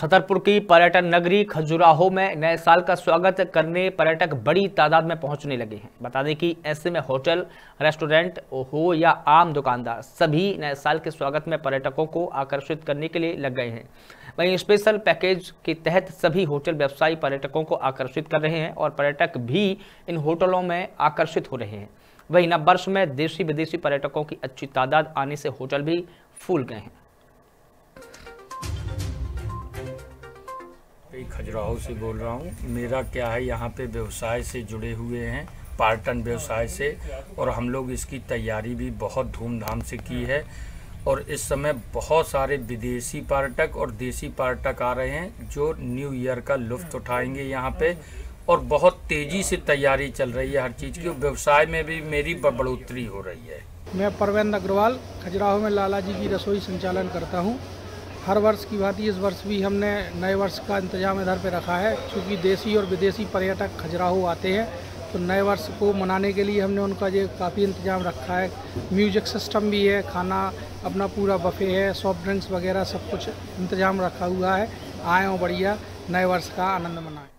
छतरपुर की पर्यटन नगरी खजुराहो में नए साल का स्वागत करने पर्यटक बड़ी तादाद में पहुँचने लगे हैं। बता दें कि ऐसे में होटल, रेस्टोरेंट हो या आम दुकानदार सभी नए साल के स्वागत में पर्यटकों को आकर्षित करने के लिए लग गए हैं। वहीं स्पेशल पैकेज के तहत सभी होटल व्यवसायी पर्यटकों को आकर्षित कर रहे हैं और पर्यटक भी इन होटलों में आकर्षित हो रहे हैं। वहीं नव वर्ष में देशी विदेशी पर्यटकों की अच्छी तादाद आने से होटल भी फूल गए हैं। खजुराहो से बोल रहा हूँ। मेरा क्या है, यहाँ पे व्यवसाय से जुड़े हुए हैं, पार्टन व्यवसाय से, और हम लोग इसकी तैयारी भी बहुत धूमधाम से की है। और इस समय बहुत सारे विदेशी पर्यटक और देसी पर्यटक आ रहे हैं, जो न्यू ईयर का लुफ्त उठाएँगे यहाँ पे। और बहुत तेज़ी से तैयारी चल रही है हर चीज़ की व्यवसाय में भी मेरी बढ़ोतरी हो रही है। मैं परवेंद्र अग्रवाल, खजुराहो में लाला जी की रसोई संचालन करता हूँ। हर वर्ष की भांति इस वर्ष भी हमने नए वर्ष का इंतज़ाम इधर पे रखा है। क्योंकि देसी और विदेशी पर्यटक खजुराहो आते हैं तो नए वर्ष को मनाने के लिए हमने उनका ये काफ़ी इंतज़ाम रखा है। म्यूज़िक सिस्टम भी है, खाना, अपना पूरा बफे है, सॉफ्ट ड्रिंक्स वगैरह सब कुछ इंतज़ाम रखा हुआ है। आए हों बढ़िया, नए वर्ष का आनंद मनाएँ।